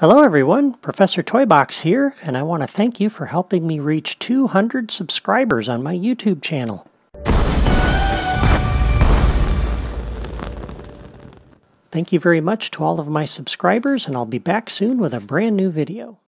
Hello everyone, Professor Toybox here, and I want to thank you for helping me reach 200 subscribers on my YouTube channel. Thank you very much to all of my subscribers, and I'll be back soon with a brand new video.